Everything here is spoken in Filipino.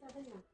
Sabi na.